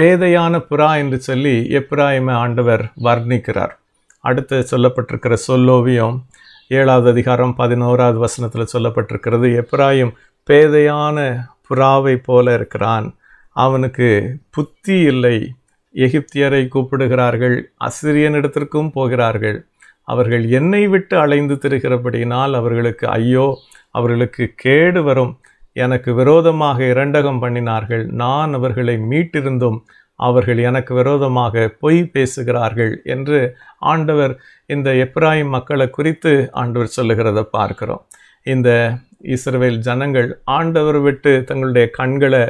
பேதையான புறா என்று சொல்லி எப்ராயிமை ஆண்டவர் வர்ணிக்கிறார். அடுத்து சொல்லப்பட்டிருக்கிற சொல்லோவியம் ஏழாவது அதிகாரம் பதினோராவது வசனத்தில் சொல்லப்பட்டிருக்கிறது எப்ராயிம் பேதையான புறாவை போல இருக்கிறான். அவனுக்கு புத்தி இல்லை. எகிப்தியரை கூப்பிடுகிறார்கள் அசிரியனிடத்திற்கும் போகிறார்கள். அவர்கள் என்னை விட்டு அலைந்து திரிகிறபடியினால் அவர்களுக்கு ஐயோ அவர்களுக்கு கேடு வரும். எனக்கு விரோதமாக இரண்டகம் பண்ணினார்கள். நான் அவர்களை மீட்டிருந்தும் அவர்கள் எனக்கு விரோதமாக பொய் பேசுகிறார்கள் என்று ஆண்டவர் இந்த எப்ராஹிம் மக்களை குறித்து ஆண்டவர் சொல்லுகிறத பார்க்கிறோம். இந்த இஸ்ரவேல் ஜனங்கள் ஆண்டவர் விட்டு தங்களுடைய கண்களை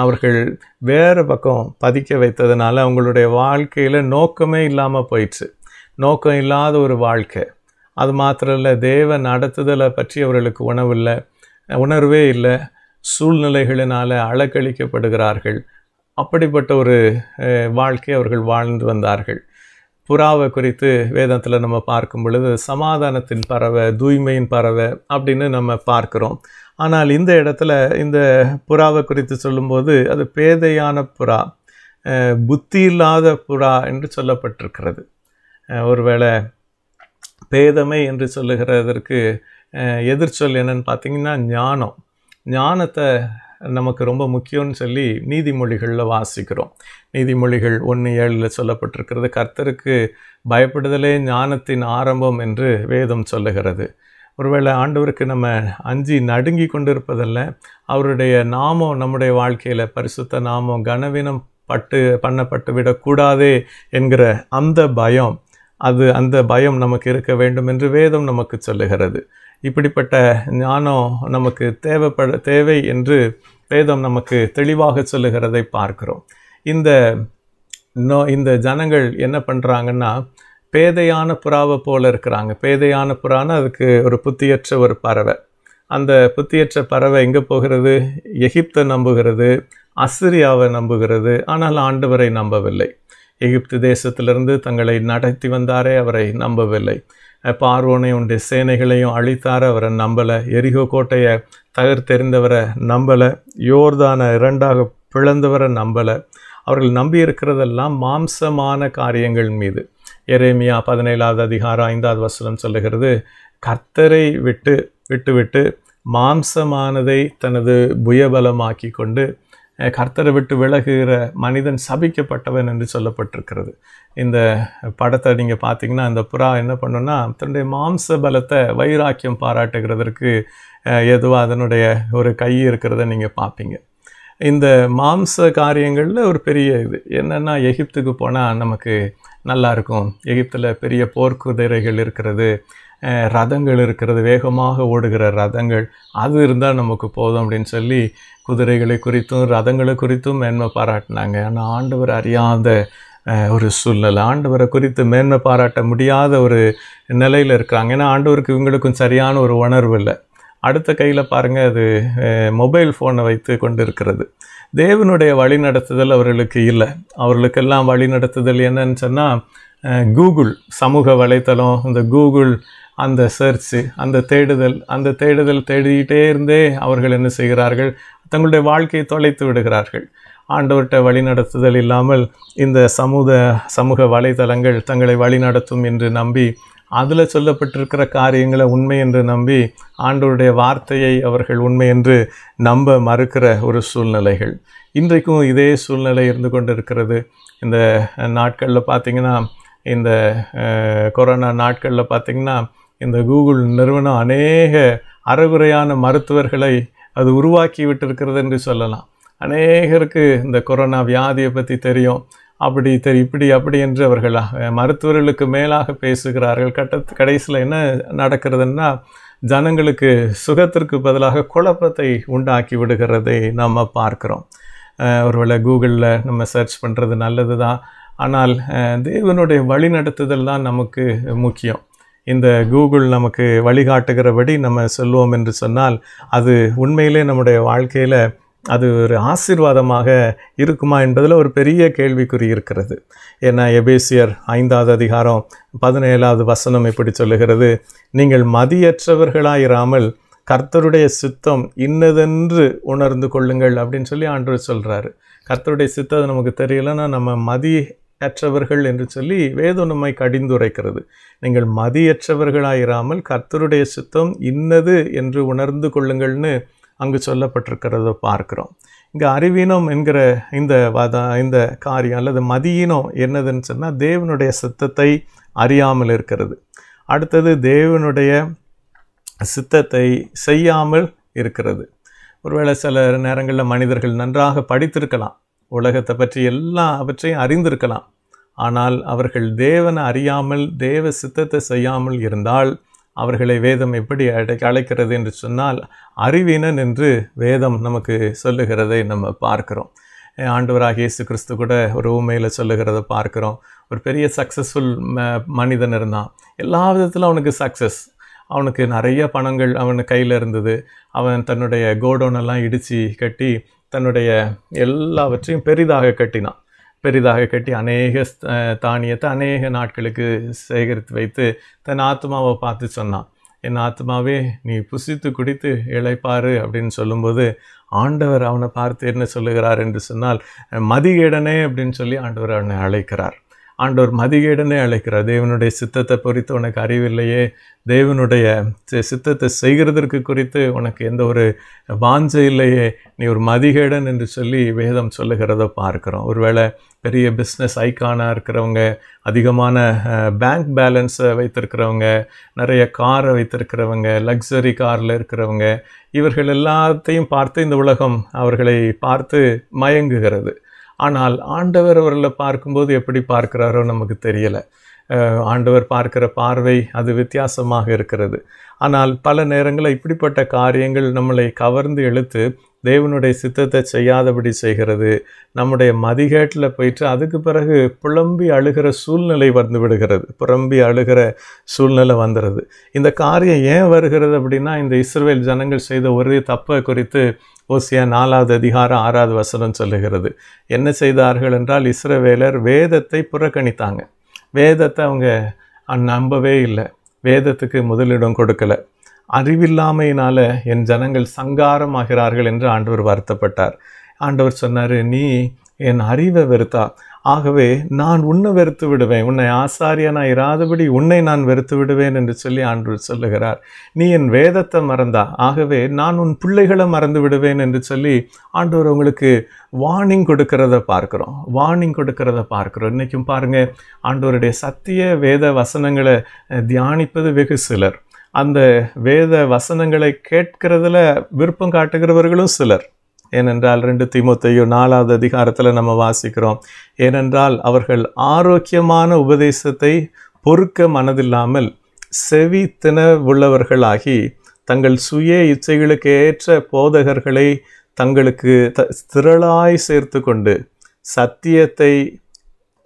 அவர்கள் வேறு பக்கம் பதிக்க வைத்ததுனால அவங்களுடைய வாழ்க்கையில் நோக்கமே இல்லாமல் போயிடுச்சு. நோக்கம் இல்லாத ஒரு வாழ்க்கை. அது மாத்திரம் இல்லை தேவ நடத்துதலை பற்றி அவர்களுக்கு உணவில்லை உணர்வே இல்லை. சூழ்நிலைகளினால் அலக்களிக்கப்படுகிறார்கள் அப்படிப்பட்ட ஒரு வாழ்க்கை அவர்கள் வாழ்ந்து வந்தார்கள். புறாவை குறித்து வேதத்தில் நம்ம பார்க்கும் பொழுது சமாதானத்தின் பறவை தூய்மையின் பறவை அப்படின்னு நம்ம பார்க்குறோம். ஆனால் இந்த இடத்துல இந்த புறாவை குறித்து சொல்லும்போது அது பேதையான புறா புத்தி இல்லாத புறா என்று சொல்லப்பட்டிருக்கிறது. ஒருவேளை பேதமை என்று சொல்லுகிறதற்கு எதிர்ச்சொல் என்னன்னு பார்த்தீங்கன்னா ஞானம். ஞானத்தை நமக்கு ரொம்ப முக்கியம்னு சொல்லி நீதிமொழிகளில் வாசிக்கிறோம். நீதிமொழிகள் ஒன்று ஏழில் சொல்லப்பட்டிருக்கிறது கர்த்தருக்கு பயப்படுதலே ஞானத்தின் ஆரம்பம் என்று வேதம் சொல்லுகிறது. ஒருவேளை ஆண்டவருக்கு நம்ம அஞ்சி நடுங்கி கொண்டிருப்பதல்ல அவருடைய நாமம் நம்முடைய வாழ்க்கையில் பரிசுத்த நாமம் கனவீனம் பட்டு பண்ணப்பட்டு விடக்கூடாதே என்கிற அந்த பயம் அது அந்த பயம் நமக்கு இருக்க வேண்டும் என்று வேதம் நமக்கு சொல்லுகிறது. இப்படிப்பட்ட ஞானம் நமக்கு தேவைப்பட தேவை என்று வேதம் நமக்கு தெளிவாக சொல்லுகிறதை பார்க்கிறோம். இந்த நோ இந்த ஜனங்கள் என்ன பண்ணுறாங்கன்னா பேதையான புறாவை போல் இருக்கிறாங்க. பேதையான புறான்னு அதுக்கு ஒரு புத்தியற்ற ஒரு பறவை. அந்த புத்தியற்ற பறவை எங்கே போகிறது? எகிப்தை நம்புகிறது அசிரியாவை நம்புகிறது. ஆனால் ஆண்டவரை நம்பவில்லை. எகிப்து தேசத்திலிருந்து தங்களை நடத்தி வந்தாரே அவரை நம்பவில்லை. பார்வோனை உண்டு சேனைகளையும் அழித்தார அவரை நம்பலை. எரிகோ கோட்டையை தகர்த்தெறிந்தவரை நம்பலை. யோர்தானை இரண்டாக பிளந்தவரை நம்பலை. அவர்கள் நம்பி இருக்கிறதெல்லாம் மாம்சமான காரியங்கள் மீது. எரேமியா பதினேழாவது அதிகாரம் ஐந்தாவது வசனம் சொல்லுகிறது கர்த்தரை விட்டு விட்டுவிட்டு மாம்சமானதை தனது புயபலமாக்கி கொண்டு கர்த்தரை விட்டு விலகுகிற மனிதன் சபிக்கப்பட்டவன் என்று சொல்லப்பட்டிருக்கிறது. இந்த படத்தை நீங்கள் பார்த்தீங்கன்னா அந்த புறா என்ன பண்ணுன்னா தன்னுடைய மாம்ச பலத்தை வைராக்கியம் பாராட்டுகிறதற்கு எதுவாக அதனுடைய ஒரு கை இருக்கிறத நீங்கள் பார்ப்பீங்க. இந்த மாம்ச காரியங்களில் ஒரு பெரிய இது. என்னென்னா எகிப்துக்கு போனால் நமக்கு நல்லா இருக்கும். எகிப்தில் பெரிய போர்க்குதிரைகள் இருக்கிறது. ரதங்கள் இருக்கிறது வேகமாக ஓடுகிற ரதங்கள் அது இருந்தால் நமக்கு போதும் அப்படின்னு சொல்லி குதிரைகளை குறித்தும் ரதங்களை குறித்தும் மேன்மை பாராட்டினாங்க. ஆனால் ஆண்டவர் அறியாத ஒரு சூழ்நிலை. ஆண்டவரை குறித்து மேன்மை பாராட்ட முடியாத ஒரு நிலையில் இருக்கிறாங்க ஏன்னா ஆண்டவருக்கு இவங்களுக்கும் சரியான ஒரு உணர்வு இல்லை. அடுத்த கையில் பாருங்கள் அது மொபைல் ஃபோனை வைத்து கொண்டு இருக்கிறது தேவனுடைய வழிநடத்துதல் அவர்களுக்கு இல்லை. அவர்களுக்கெல்லாம் வழிநடத்துதல் என்னன்னு சொன்னால் கூகுள் சமூக வலைத்தளம் இந்த கூகுள் அந்த சர்ச்சு அந்த தேடுதல் அந்த தேடுதல் தேடிக்கிட்டே இருந்தே அவர்கள் என்ன செய்கிறார்கள்? தங்களுடைய வாழ்க்கையை தொலைத்து விடுகிறார்கள். ஆண்டவர்கிட்ட வழிநடத்துதல் இல்லாமல் இந்த சமூக சமூக வலைதளங்கள் தங்களை வழிநடத்தும் என்று நம்பி அதில் சொல்லப்பட்டிருக்கிற காரியங்களை உண்மை என்று நம்பி ஆண்டோருடைய வார்த்தையை அவர்கள் உண்மை என்று நம்ப மறுக்கிற ஒரு சூழ்நிலைகள். இன்றைக்கும் இதே சூழ்நிலை இருந்து கொண்டு இருக்கிறது இந்த நாட்களில் பார்த்திங்கன்னா இந்த கொரோனா நாட்களில் பார்த்திங்கன்னா இந்த கூகுள் நிறுவனம் அநேக அறகுறையான மருத்துவர்களை அது உருவாக்கி விட்டிருக்கிறது என்று சொல்லலாம். அநேகருக்கு இந்த கொரோனா வியாதியை பற்றி தெரியும். அப்படி தெரி இப்படி அப்படி என்று அவர்கள் மருத்துவர்களுக்கு மேலாக பேசுகிறார்கள். கட்ட கடைசியில் என்ன நடக்கிறதுன்னா ஜனங்களுக்கு சுகத்திற்கு பதிலாக குழப்பத்தை உண்டாக்கி விடுகிறதை நம்ம பார்க்குறோம். ஒருவேளை கூகுளில் நம்ம சர்ச் பண்ணுறது நல்லது தான் ஆனால் தேவனுடைய வழிநடத்துதல் தான் நமக்கு முக்கியம். இந்த கூகுள் நமக்கு வழிகாட்டுகிறபடி நம்ம சொல்லுவோம் என்று சொன்னால் அது உண்மையிலே நம்முடைய வாழ்க்கையில் அது ஒரு ஆசீர்வாதமாக இருக்குமா என்பதில் ஒரு பெரிய கேள்விக்குறி இருக்கிறது. ஏன்னா எபேசியர் ஐந்தாவது அதிகாரம் பதினேழாவது வசனம் இப்படி சொல்லுகிறது நீங்கள் மதியற்றவர்களாயிராமல் கர்த்தருடைய சித்தம் இன்னதென்று உணர்ந்து கொள்ளுங்கள் அப்படின்னு சொல்லி ஆண்டவர் சொல்கிறாரு கர்த்தருடைய சித்தம் நமக்கு தெரியலன்னா நம்ம மதி மதியற்றவர்கள் என்று சொல்லி வேதம் நம்மை கடிந்துரைக்கிறது. நீங்கள் மதியற்றவர்களாயிராமல் கர்த்தருடைய சித்தம் இன்னது என்று உணர்ந்து கொள்ளுங்கள்னு அங்கு சொல்லப்பட்டிருக்கிறத பார்க்கிறோம். இங்கே அறிவீனம் என்கிற இந்த வத இந்த காரியம் அல்லது மதியினம் என்னதுன்னு சொன்னால் தேவனுடைய சித்தத்தை அறியாமல் இருக்கிறது. அடுத்தது தேவனுடைய சித்தத்தை செய்யாமல் இருக்கிறது. ஒருவேளை சில நேரங்களில் மனிதர்கள் நன்றாக படித்திருக்கலாம். உலகத்தை பற்றி எல்லா அவற்றையும் அறிந்திருக்கலாம். ஆனால் அவர்கள் தேவனை அறியாமல் தேவ சித்தத்தை செய்யாமல் இருந்தால் அவர்களை வேதம் எப்படி அழை அழைக்கிறது என்று சொன்னால் அறிவீனன் என்று வேதம் நமக்கு சொல்லுகிறதை நம்ம பார்க்கிறோம். ஆண்டவராக இயேசு கிறிஸ்து கூட ஒரு ஊமையில் சொல்லுகிறத பார்க்குறோம். ஒரு பெரிய சக்ஸஸ்ஃபுல் மனிதன் இருந்தான். எல்லா விதத்திலும் அவனுக்கு சக்ஸஸ் அவனுக்கு நிறைய பணங்கள் அவன் கையில் இருந்தது. அவன் தன்னுடைய கோடோனெல்லாம் இடித்து கட்டி தன்னுடைய எல்லாவற்றையும் பெரிதாக கட்டினான். பெரிதாக கட்டி அநேக தானியத்தை அநேக நாட்களுக்கு சேகரித்து வைத்து தன் ஆத்மாவை பார்த்து சொன்னான். என் ஆத்மாவே நீ புசித்து குடித்து இழைப்பாரு அப்படின்னு சொல்லும்போது ஆண்டவர் அவனை பார்த்து என்ன சொல்லுகிறார் என்று சொன்னால் மதிகேடனே அப்படின்னு சொல்லி ஆண்டவர் அவனை அழைக்கிறார். ஆண்டவர் மதிகேடனே அழைக்கிறார். தேவனுடைய சித்தத்தை குறித்து உனக்கு அறிவில்லையே. தேவனுடைய சித்தத்தை செய்கிறதற்கு குறித்து உனக்கு எந்த ஒரு வாஞ்சை இல்லையே. நீ ஒரு மதிகேடன் என்று சொல்லி வேதம் சொல்லுகிறத பார்க்குறோம். ஒருவேளை பெரிய பிஸ்னஸ் ஐக்கானாக இருக்கிறவங்க அதிகமான பேங்க் பேலன்ஸை வைத்திருக்கிறவங்க நிறைய காரை வைத்திருக்கிறவங்க லக்ஸரி காரில் இருக்கிறவங்க இவர்கள் எல்லாத்தையும் பார்த்து இந்த உலகம் அவர்களை பார்த்து மயங்குகிறது. ஆனால் ஆண்டவர் அவர்களை பார்க்கும்போது எப்படி பார்க்குறாரோ நமக்கு தெரியலை. ஆண்டவர் பார்க்கிற பார்வை அது வித்தியாசமாக இருக்கிறது. ஆனால் பல நேரங்களில் இப்படிப்பட்ட காரியங்கள் நம்மளை கவர்ந்து இழுத்து தேவனுடைய சித்தத்தை செய்யாதபடி செய்கிறது. நம்முடைய மதிகேட்டில் போயிட்டு அதுக்கு பிறகு புலம்பி அழுகிற சூழ்நிலை வந்து விடுகிறது. புலம்பி அழுகிற சூழ்நிலை வந்துடுது. இந்த காரியம் ஏன் வருகிறது அப்படின்னா இந்த இஸ்ரேல் ஜனங்கள் செய்த ஒரே தப்பை குறித்து ஓசியா நாலாவது அதிகாரம் ஆறாவது வசனம் சொல்லுகிறது. என்ன செய்தார்கள் என்றால் இஸ்ரவேலர் வேதத்தை புறக்கணித்தாங்க. வேதத்தை அவங்க நம்பவே இல்லை. வேதத்துக்கு முதலிடம் கொடுக்கல. அறிவில்லாமையினால் என் ஜனங்கள் சங்காரமாகிறார்கள் என்று ஆண்டவர் வருத்தப்பட்டார். ஆண்டவர் சொன்னார் நீ என் அறிவை வெறுத்தா ஆகவே நான் உன்னை வெறுத்து விடுவேன். உன்னை ஆசாரியனா இராதபடி உன்னை நான் வெறுத்து விடுவேன் என்று சொல்லி ஆண்டவர் சொல்லுகிறார். நீ என் வேதத்தை மறந்தா? ஆகவே நான் உன் பிள்ளைகளை மறந்து விடுவேன் என்று சொல்லி ஆண்டவர் உங்களுக்கு வார்னிங் கொடுக்கிறத பார்க்குறோம். வார்னிங் கொடுக்கிறத பார்க்குறோம். இன்றைக்கும் பாருங்கள் ஆண்டவருடைய சத்திய வேத வசனங்களை தியானிப்பது வெகு சிலர். அந்த வேத வசனங்களை கேட்கிறதுல விருப்பம் காட்டுகிறவர்களும் சிலர். ஏனென்றால் ரெண்டு திமுத்தையும் நாலாவது அதிகாரத்தில் நம்ம வாசிக்கிறோம். ஏனென்றால் அவர்கள் ஆரோக்கியமான உபதேசத்தை பொறுக்க மனதில்லாமல் செவி உள்ளவர்களாகி தங்கள் சுய இச்சைகளுக்கு ஏற்ற போதகர்களை தங்களுக்கு த திரளாய் சேர்த்து கொண்டு சத்தியத்தை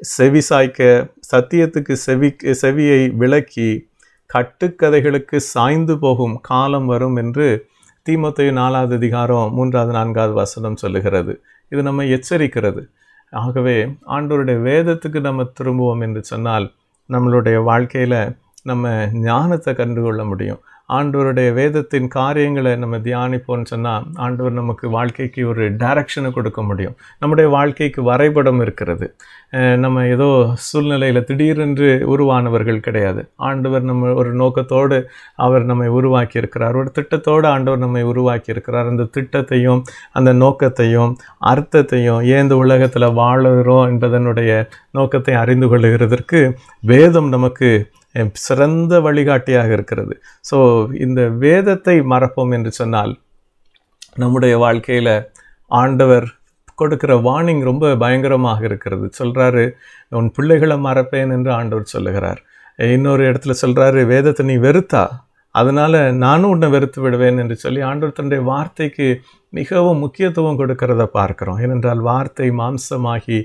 செவி சாய்க்க சத்தியத்துக்கு செவி செவியை விளக்கி கட்டுக்கதைகளுக்கு சாய்ந்து போகும் காலம் வரும் என்று தீமத்தையும் நாலாவது அதிகாரம் மூன்றாவது நான்காவது வசனம் சொல்லுகிறது. இது நம்ம எச்சரிக்கிறது. ஆகவே ஆண்டோருடைய வேதத்துக்கு நம்ம திரும்புவோம் என்று சொன்னால் நம்மளுடைய வாழ்க்கையில் நம்ம ஞானத்தை கண்டுகொள்ள முடியும். ஆண்டவருடைய வேதத்தின் காரியங்களை நம்ம தியானிப்போம்னு சொன்னால் ஆண்டவர் நமக்கு வாழ்க்கைக்கு ஒரு டைரக்ஷனை கொடுக்க முடியும். நம்முடைய வாழ்க்கைக்கு வரைபடம் இருக்கிறது. நம்ம ஏதோ சூழ்நிலையில் திடீரென்று உருவானவர்கள் கிடையாது. ஆண்டவர் நம்ம ஒரு நோக்கத்தோடு அவர் நம்மை உருவாக்கி இருக்கிறார் ஒரு திட்டத்தோடு ஆண்டவர் நம்மை உருவாக்கி இருக்கிறார் அந்த திட்டத்தையும் அந்த நோக்கத்தையும் அர்த்தத்தையும் ஏன் இந்த உலகத்தில் வாழுகிறோம் என்பதனுடைய நோக்கத்தை அறிந்து கொள்ளுகிறதற்கு வேதம் நமக்கு சிறந்த வழிகாட்டியாக இருக்கிறது. ஸோ இந்த வேதத்தை மறப்போம் என்று சொன்னால் நம்முடைய வாழ்க்கையில் ஆண்டவர் கொடுக்கிற வார்னிங் ரொம்ப பயங்கரமாக இருக்கிறது. சொல்கிறாரு உன் பிள்ளைகளை மறப்பேன் என்று ஆண்டவர் சொல்லுகிறார். இன்னொரு இடத்துல சொல்கிறாரு வேதத்தை நீ வெறுத்தா? அதனால் நானும் உன்னை வெறுத்து விடுவேன் என்று சொல்லி ஆண்டவர் தன்னுடைய வார்த்தைக்கு மிகவும் முக்கியத்துவம் கொடுக்கிறத பார்க்குறோம். ஏனென்றால் வார்த்தை மாம்சமாகி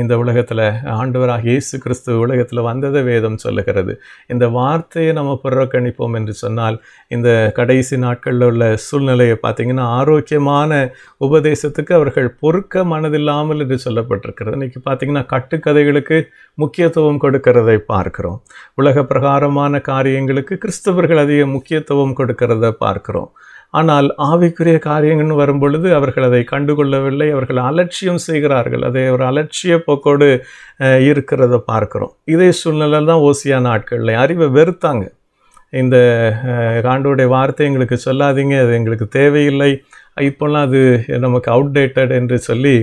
இந்த உலகத்தில் ஆண்டவராக இயேசு கிறிஸ்து உலகத்தில் வந்ததை வேதம் சொல்லுகிறது. இந்த வார்த்தையை நம்ம புறக்கணிப்போம் என்று சொன்னால் இந்த கடைசி நாட்களில் உள்ள சூழ்நிலையை பார்த்திங்கன்னா ஆரோக்கியமான உபதேசத்துக்கு அவர்கள் பொறுக்க மனதில்லாமல் என்று சொல்லப்பட்டிருக்கிறது. இன்றைக்கி பார்த்திங்கன்னா கட்டுக்கதைகளுக்கு முக்கியத்துவம் கொடுக்கிறதை பார்க்கிறோம். உலக பிரகாரமான காரியங்களுக்கு கிறிஸ்தவர்கள் அதிக முக்கியத்துவம் கொடுக்கிறத பார்க்கிறோம். ஆனால் ஆவிக்குரிய காரியங்கள்னு வரும் பொழுது அவர்கள் அதை கண்டுகொள்ளவில்லை அவர்கள் அலட்சியம் செய்கிறார்கள். அதை ஒரு அலட்சிய போக்கோடு இருக்கிறத பார்க்குறோம். இதே சூழ்நிலை தான் ஓசியா நாட்களில் அறிவை வெறுத்தாங்க. இந்த அஹ், ஆண்டவருடைய வார்த்தை எங்களுக்கு சொல்லாதீங்க அது எங்களுக்கு தேவையில்லை. இப்போல்லாம் அது நமக்கு அவுடேட்டட் என்று சொல்லி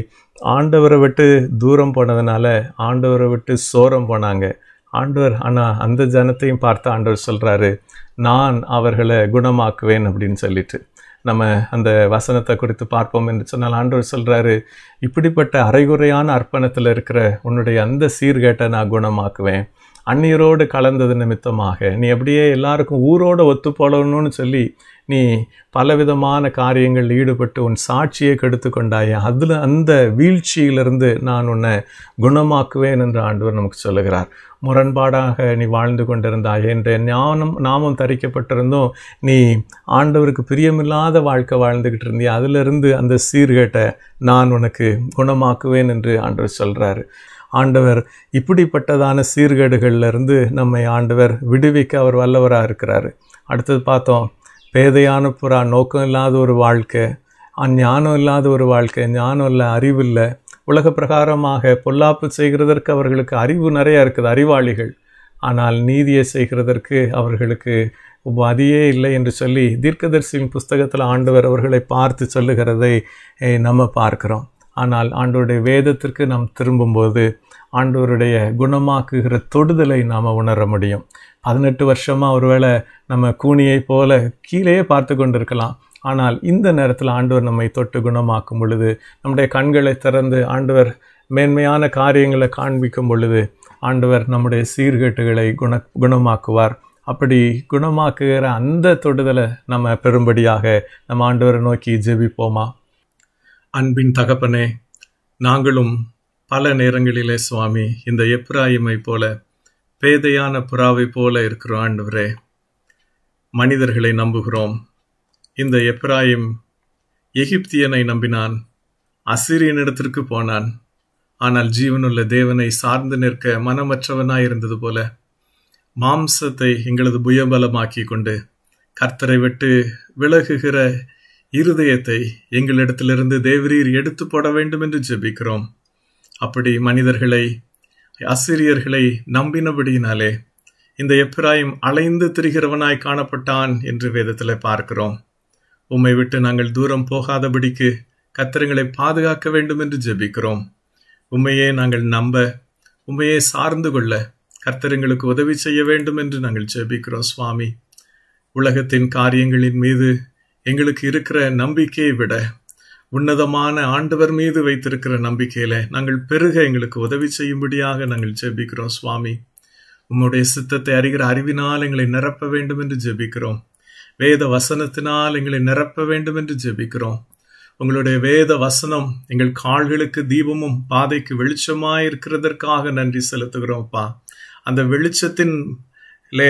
ஆண்டவரை விட்டு தூரம் போனதுனால ஆண்டவரை விட்டு சோரம் போனாங்க. ஆண்டவர் ஆனால் அந்த ஜனத்தையும் பார்த்து ஆண்டவர் சொல்கிறாரு நான் அவர்களை குணமாக்குவேன் அப்படின்னு சொல்லிட்டு நம்ம அந்த வசனத்தை குறித்து பார்ப்போம் என்று சொன்னால் ஆண்டவர் சொல்கிறாரு இப்படிப்பட்ட அரைகுறையான அர்ப்பணத்தில் இருக்கிற உன்னுடைய அந்த சீர்கேட்டை நான் குணமாக்குவேன். அந்நியரோடு கலந்தது நிமித்தமாக நீ அப்படியே எல்லாருக்கும் ஊரோட ஒத்து போடணும்னு சொல்லி நீ பலவிதமான காரியங்கள் ஈடுபட்டு உன் சாட்சியை கெடுத்து கொண்டாயே அதில் அந்த வீழ்ச்சியிலிருந்து நான் உன்னை குணமாக்குவேன் என்று ஆண்டவர் நமக்கு சொல்லுகிறார். முரண்பாடாக நீ வாழ்ந்து கொண்டிருந்தாய் என்ற ஞானம் நாமம் தரிக்கப்பட்டிருந்தோம் நீ ஆண்டவருக்கு பிரியமில்லாத வாழ்க்கை வாழ்ந்துக்கிட்டு இருந்தியா அதிலிருந்து அந்த சீர்கேட்டை நான் உனக்கு குணமாக்குவேன் என்று ஆண்டவர் சொல்கிறாரு ஆண்டவர் இப்படிப்பட்டதான சீர்கேடுகளிலிருந்து நம்மை ஆண்டவர் விடுவிக்க அவர் வல்லவராக இருக்கிறாரு. அடுத்தது பார்த்தோம் பேதையான புறா நோக்கம் இல்லாத ஒரு வாழ்க்கை ஞானம் இல்லாத ஒரு வாழ்க்கை ஞானம் இல்லை அறிவு இல்லை. உலக பிரகாரமாக பொல்லாப்பு செய்கிறதற்கு அவர்களுக்கு அறிவு நிறைய இருக்குது அறிவாளிகள். ஆனால் நீதியை செய்கிறதற்கு அவர்களுக்கு உபாதியே இல்லை என்று சொல்லி தீர்க்கதரிசியின் புஸ்தகத்தில் ஆண்டவர் அவர்களை பார்த்து சொல்லுகிறதை நம்ம பார்க்கிறோம். ஆனால் ஆண்டோடைய வேதத்திற்கு நாம் திரும்பும்போது ஆண்டவருடைய குணமாக்குகிற தொடுதலை நாம் உணர முடியும். பதினெட்டு வருஷமாக ஒருவேளை நம்ம கூனியை போல கீழேயே பார்த்து கொண்டிருக்கலாம். ஆனால் இந்த நேரத்தில் ஆண்டவர் நம்மை தொட்டு குணமாக்கும் பொழுது நம்முடைய கண்களை திறந்து ஆண்டவர் மேன்மையான காரியங்களை காண்பிக்கும் பொழுது ஆண்டவர் நம்முடைய சீர்கேட்டுகளை குண குணமாக்குவார். அப்படி குணமாக்குகிற அந்த தொடுதலை நம்ம பெரும்படியாக நம்ம ஆண்டவரை நோக்கி ஜெபிப்போமா? அன்பின் தகப்பனே நாங்களும் பல நேரங்களிலே சுவாமி இந்த எப்ராயிமை போல பேதையான புறாவை போல இருக்கிறோம் ஆண்டவரே மனிதர்களை நம்புகிறோம். இந்த எப்ராயிம் எகிப்தியனை நம்பினான் அசிரியனிடத்திற்கு போனான். ஆனால் ஜீவனுள்ள தேவனை சார்ந்து நிற்க மனமற்றவனாய் இருந்தது போல மாம்சத்தை எங்களது புயபலமாக்கி கொண்டு கர்த்தரை விட்டு விலகுகிற இருதயத்தை எங்களிடத்திலிருந்து தேவரீர் எடுத்து போட வேண்டும் என்று ஜெபிக்கிறோம். அப்படி மனிதர்களை அசிரியர்களை நம்பினபடியினாலே இந்த எப்ராயிம் அலைந்து திரிகிறவனாய் காணப்பட்டான் என்று வேதத்தில் பார்க்கிறோம். உம்மை விட்டு நாங்கள் தூரம் போகாதபடிக்கு கத்திரங்களை பாதுகாக்க வேண்டும் என்று ஜெபிக்கிறோம். உண்மையே நாங்கள் நம்ப உண்மையே சார்ந்து கொள்ள கர்த்தரங்களுக்கு உதவி செய்ய வேண்டும் என்று நாங்கள் ஜெபிக்கிறோம் சுவாமி. உலகத்தின் காரியங்களின் மீது எங்களுக்கு இருக்கிற நம்பிக்கையை விட உன்னதமான ஆண்டவர் மீது வைத்திருக்கிற நம்பிக்கையில நாங்கள் பெருக எங்களுக்கு உதவி செய்யும்படியாக நாங்கள் ஜெபிக்கிறோம் சுவாமி. உம்முடைய சித்தத்தை அறிகிற அறிவினால் எங்களை நிரப்ப வேண்டும் என்று ஜெபிக்கிறோம். வேத வசனத்தினால் எங்களை நிரப்ப வேண்டும் என்று ஜெபிக்கிறோம். உங்களுடைய வேத வசனம் எங்கள் கால்களுக்கு தீபமும் பாதைக்கு வெளிச்சமாய் இருக்கிறதற்காக நன்றி செலுத்துகிறோம்ப்பா அந்த வெளிச்சத்தின்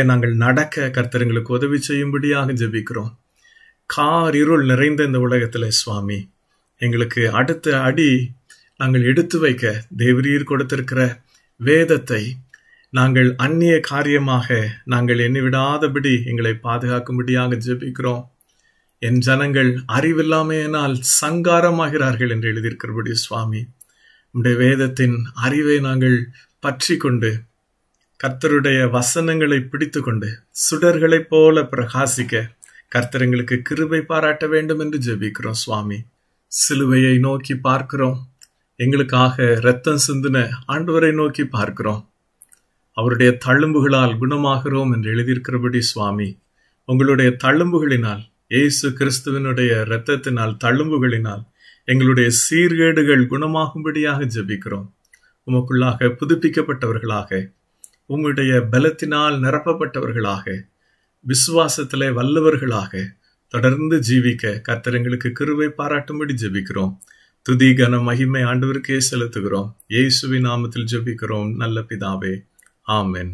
நாங்கள் நடக்க கர்த்தருங்களுக்கு உதவி செய்யும்படியாக ஜெபிக்கிறோம். கார் இருள் நிறைந்த இந்த உலகத்தில் சுவாமி. எங்களுக்கு அடுத்த அடி நாங்கள் எடுத்து வைக்க தேவரீர் கொடுத்திருக்கிற வேதத்தை நாங்கள் அந்நிய காரியமாக நாங்கள் எண்ணிவிடாதபடி எங்களை பாதுகாக்கும்படியாக ஜெபிக்கிறோம். என் ஜனங்கள் அறிவில்லாமையினால் சங்காரமாகிறார்கள் என்று எழுதியிருக்கிறபடி சுவாமி உடைய வேதத்தின் அறிவை நாங்கள் பற்றி கொண்டு கர்த்தருடைய வசனங்களை பிடித்து கொண்டு சுடர்களைப் போல பிரகாசிக்க கர்த்தர் எங்களுக்கு கிருபை பாராட்ட வேண்டும் என்று ஜெபிக்கிறோம் சுவாமி. சிலுவையை நோக்கி பார்க்கிறோம். எங்களுக்காக இரத்தம் சிந்தின ஆண்டவரை நோக்கி பார்க்கிறோம். அவருடைய தழும்புகளால் குணமாகிறோம் என்று எழுதியிருக்கிறபடி சுவாமி உங்களுடைய தழும்புகளினால் இயேசு கிறிஸ்துவனுடைய இரத்தத்தினால் தழும்புகளினால் எங்களுடைய சீர்கேடுகள் குணமாகும்படியாக ஜெபிக்கிறோம். உமக்குள்ளாக புதுப்பிக்கப்பட்டவர்களாக உங்களுடைய பலத்தினால் நிரப்பப்பட்டவர்களாக விசுவாசத்திலே வல்லவர்களாக தொடர்ந்து ஜீவிக்க கர்த்தரங்களுக்கு கிருவை பாராட்டும்படி ஜெபிக்கிறோம். துதி கன மகிமை ஆண்டவருக்கே செலுத்துகிறோம். இயேசுவின் நாமத்தில் ஜெபிக்கிறோம். நல்ல பிதாவே. ஆமென்.